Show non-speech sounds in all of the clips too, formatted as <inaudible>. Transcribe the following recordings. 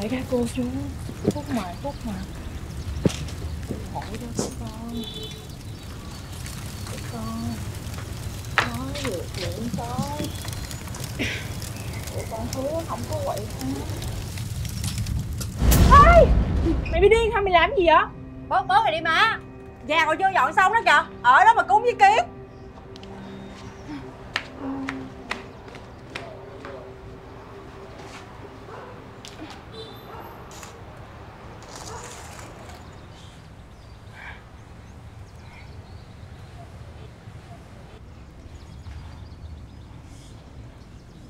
thể các cô chú phút mà phút mà Hỏi cho các con. Các con nói được chuyện coi, tụi con hứa không có quậy phá Ê! mày bị điên hả? Mày làm gì vậy? Bớt bớt mày đi mà, nhà còn chưa dọn xong đó kìa. Ở đó mà cúng với kiến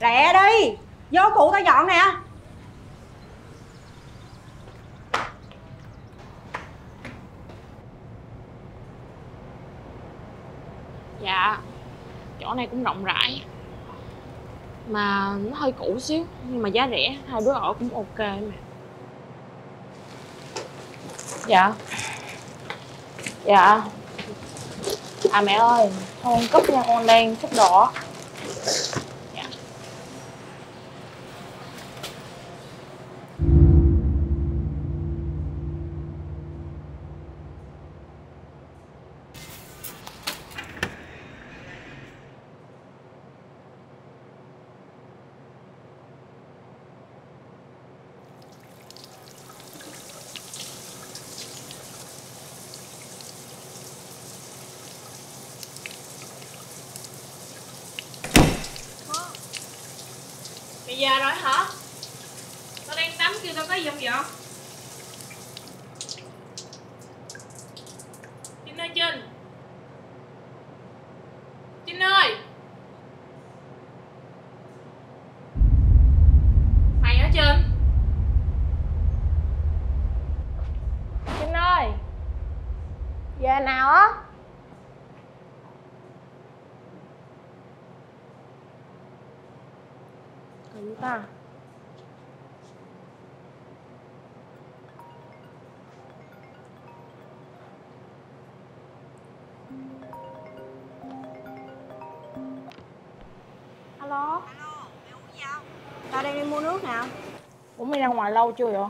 Lẹ đi Vô phụ tao dọn nè. Dạ chỗ này cũng rộng rãi. Mà nó hơi cũ xíu nhưng mà giá rẻ hai đứa ở cũng ok mà. Dạ. Dạ. À mẹ ơi con cúp nha con đang xúc đỏ giờ rồi hả? Tao đang tắm kêu tao có gì không vậy? Trinh ơi, Trinh Trinh ơi Mày hả, Trinh? Trinh ơi Giờ nào á? Gì ta? Alo, Tao đang đi mua nước nè ủa mày ra ngoài lâu chưa vậy?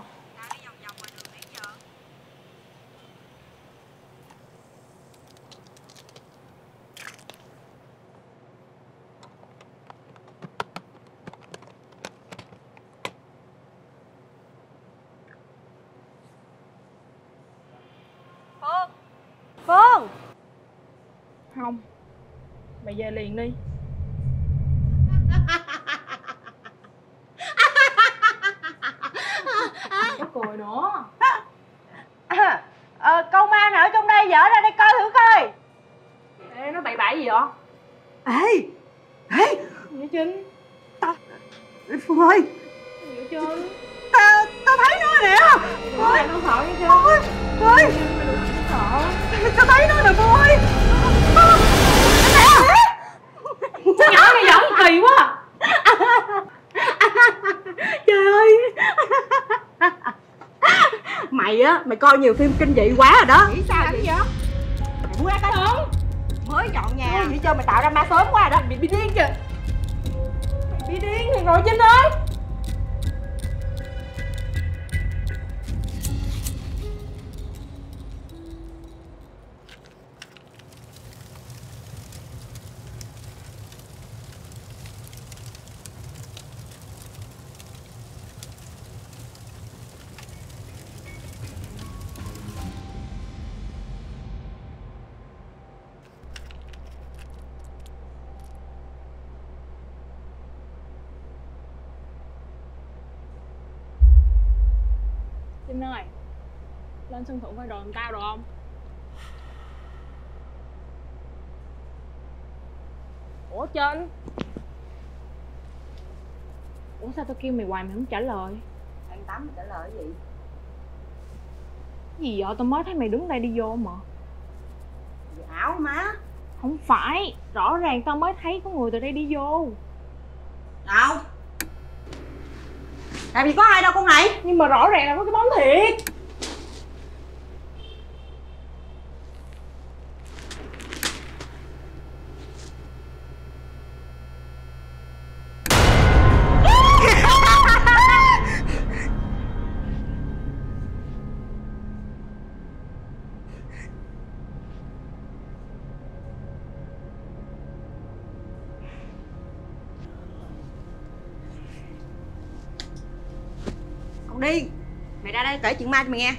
Phương Phương Không Mày về liền đi. Có cười nữa. <laughs> Ờ, Công an ở trong đây dở ra đây coi thử coi. Ê, nó bậy bậy gì vậy? Ê Ê. Vậy Trinh. Phương ơi. Vậy Trinh? Tao Tao thấy nó nè. Phương ơi sợ vậy Trinh? Phương ơi Tao thấy nó nè Phương ơi Sao nhỏ này giỡn kỳ quá. Trời ơi. Mày á Mày coi nhiều phim kinh dị quá rồi đó. Nghĩ sao vậy? Mày muốn ra Không Mới dọn nhà Vậy cho mày tạo ra ma sớm quá rồi đó. Mày bị điên kìa. Mày bị điên thì rồi Trinh ơi Lên sân thượng coi đồ giùm tao được không? Ủa Trinh Ủa sao tao kêu mày hoài mày không trả lời? Đang tắm mày trả lời cái gì? Gì vậy? Tao mới thấy mày đứng đây đi vô mà. Gì ảo má. Không phải. Rõ ràng tao mới thấy có người từ đây đi vô. Đâu? Làm gì có ai đâu con này. Nhưng mà rõ ràng là có cái bóng thiệt kể chuyện ma cho mày nghe.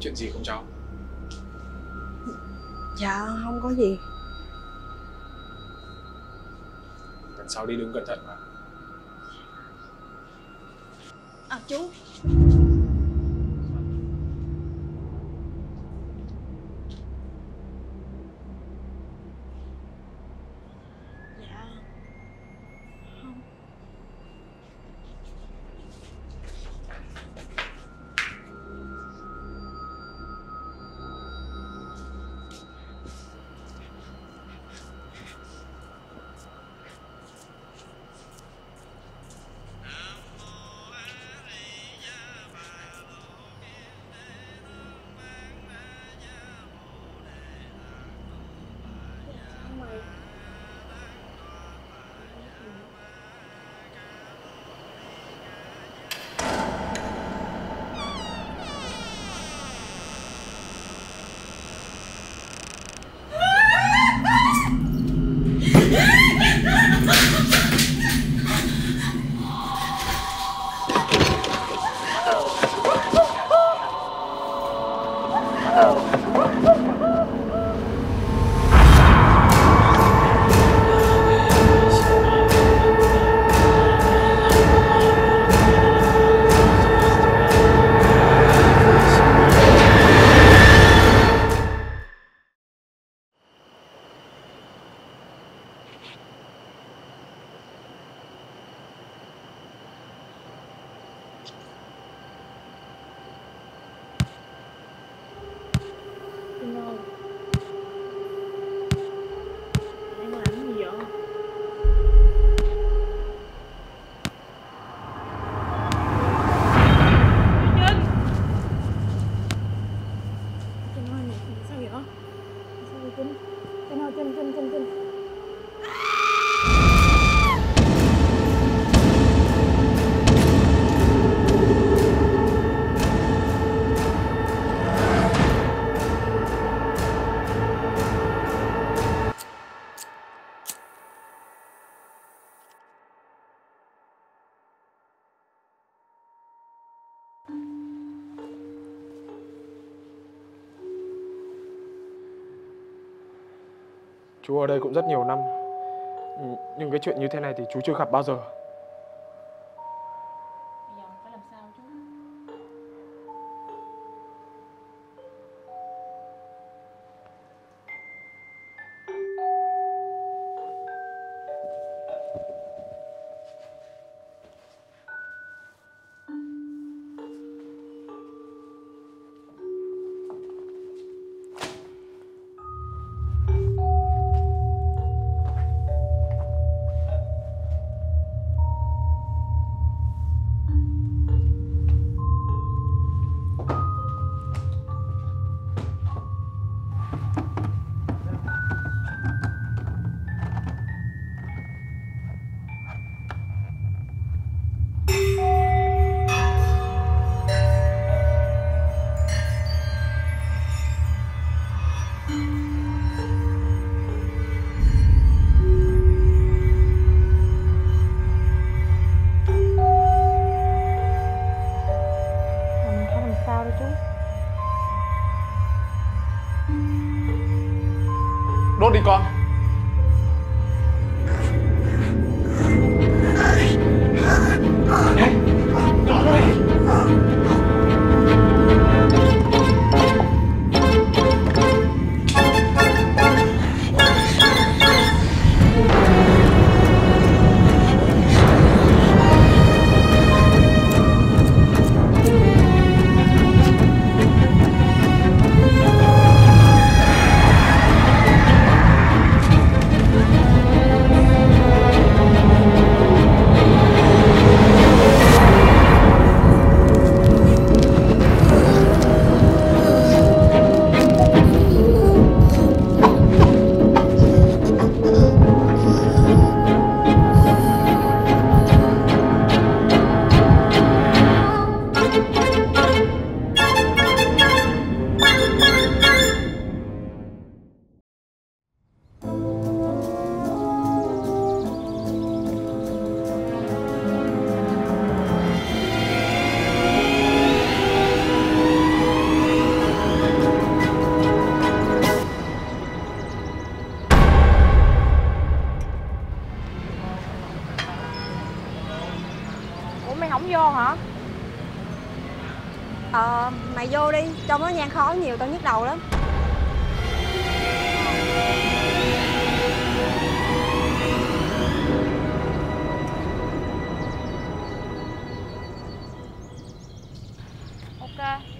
Chuyện gì không cháu? Dạ không có gì. Lần sau đi đứng cẩn thận mà. À chú Chú ở đây cũng rất nhiều năm. Nhưng cái chuyện như thế này thì chú chưa gặp bao giờ. gian khó nhiều tao nhức đầu lắm. Ok.